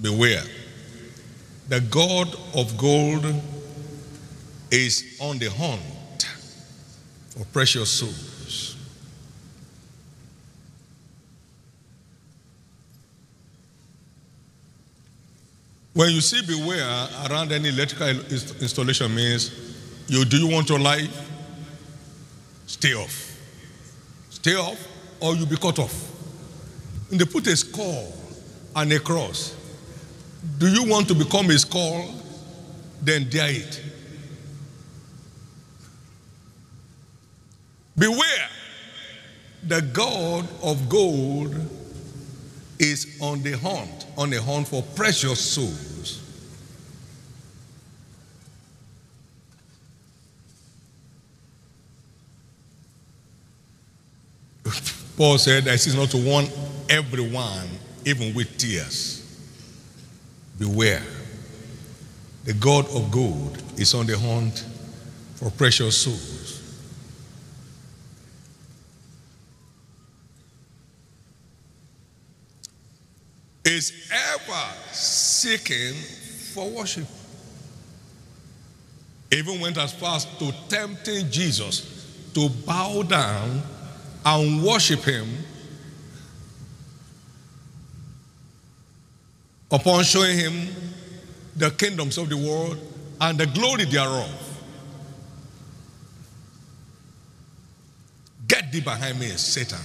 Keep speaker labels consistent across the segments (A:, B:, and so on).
A: Beware. The God of gold is on the hunt for precious souls. When you see beware around any electrical installation means you do you want your life? Stay off. Stay off or you'll be cut off. And they put a skull and a cross. Do you want to become a skull? Then dare it. Beware. The God of gold is on the hunt, on the hunt for precious souls. Paul said, I seek not to warn everyone, even with tears. Beware. The God of gold is on the hunt for precious souls. Is ever seeking for worship. Even went as far as to tempting Jesus to bow down and worship him upon showing him the kingdoms of the world and the glory thereof. Get thee behind me, Satan.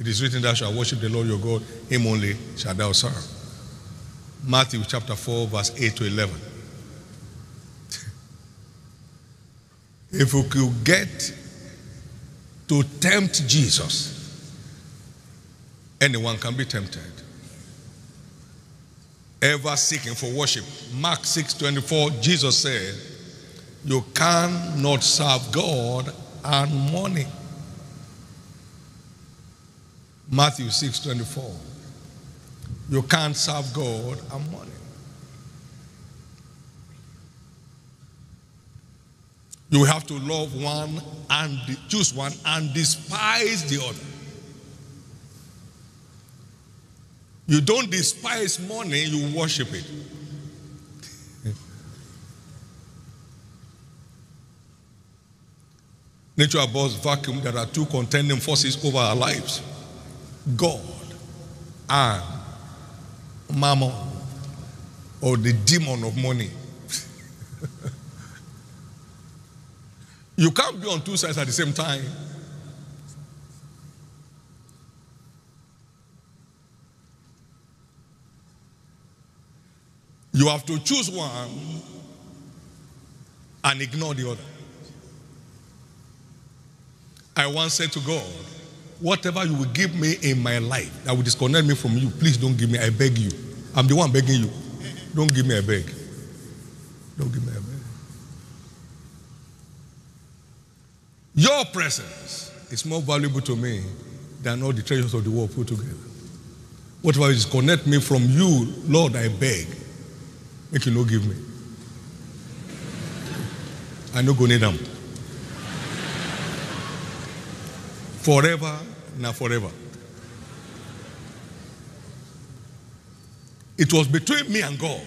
A: It is written, Thou shalt worship the Lord your God, him only shalt thou serve. Matthew chapter 4, verse 8 to 11. if we could get to tempt Jesus, anyone can be tempted. Ever seeking for worship. Mark 6 24, Jesus said, You cannot serve God and money. Matthew 6 24. You can't serve God and money. You have to love one and choose one and despise the other. You don't despise money, you worship it. Nature abhors vacuum. There are two contending forces over our lives God and mammon, or the demon of money. you can't be on two sides at the same time. You have to choose one and ignore the other. I once said to God, whatever you will give me in my life that will disconnect me from you, please don't give me. I beg you. I'm the one begging you. Don't give me a beg. Don't give me a beg. Your presence is more valuable to me than all the treasures of the world put together. Whatever disconnect me from you, Lord, I beg. Make you no give me. I no go need them. Forever, now forever. It was between me and God.